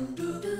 do do